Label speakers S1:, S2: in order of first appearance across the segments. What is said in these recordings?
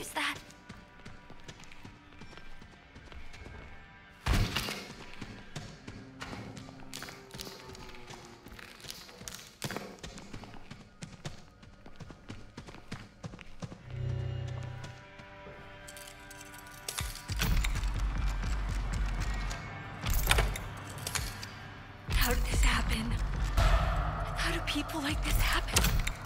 S1: use that. How did this happen? How do people like this happen?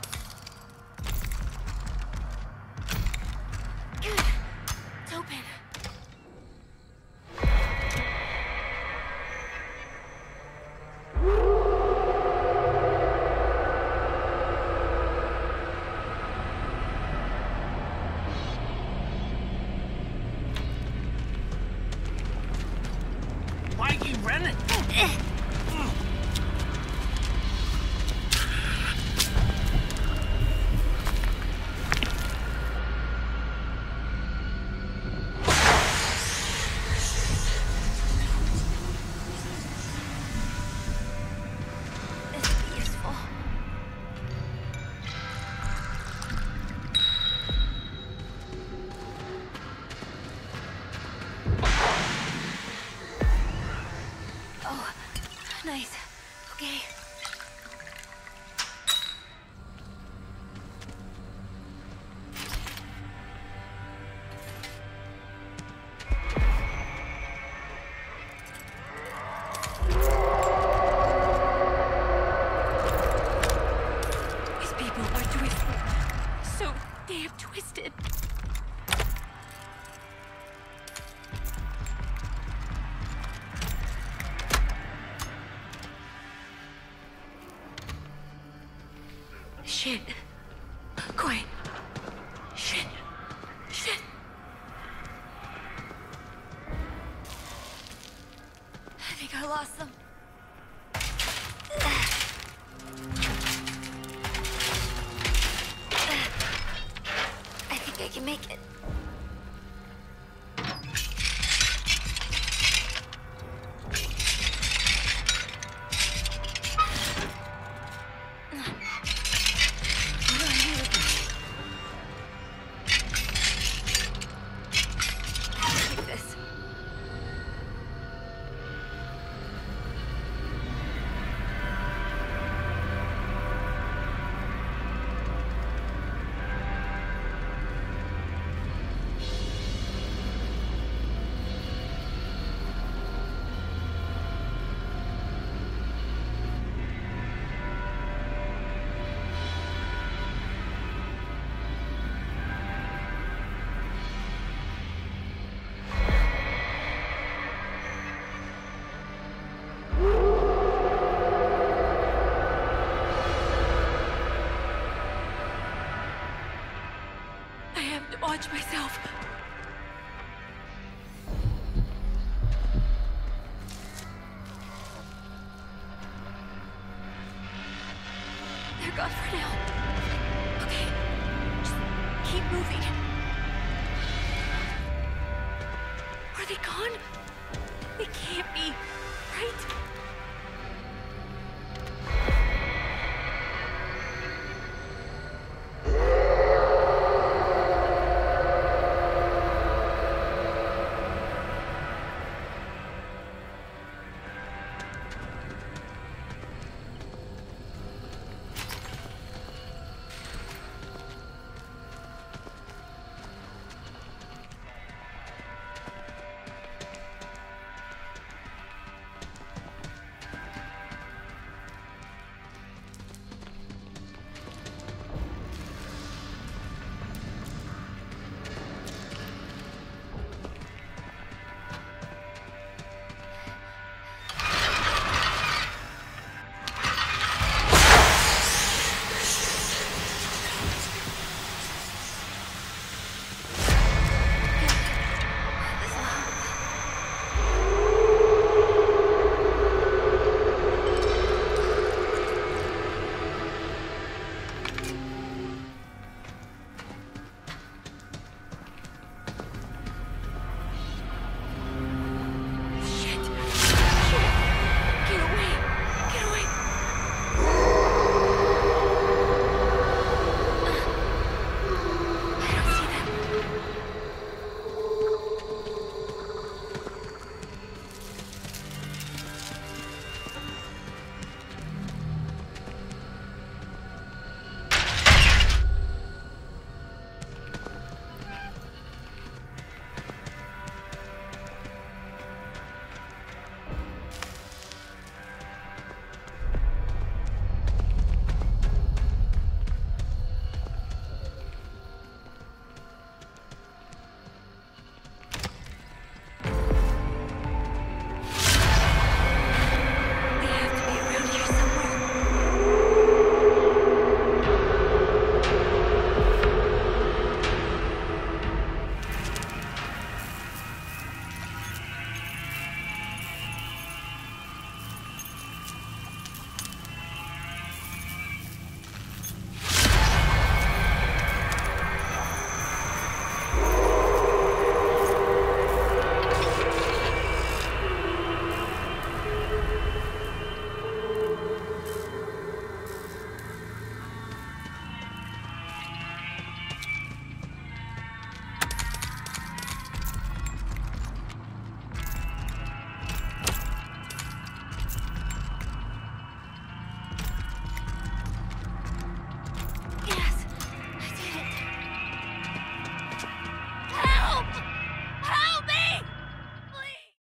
S1: Shit. Quiet. Shit. Shit. I think I lost them. I think I can make it. Watch myself. They're gone for now. Okay. Just keep moving. Are they gone? They can't be, right?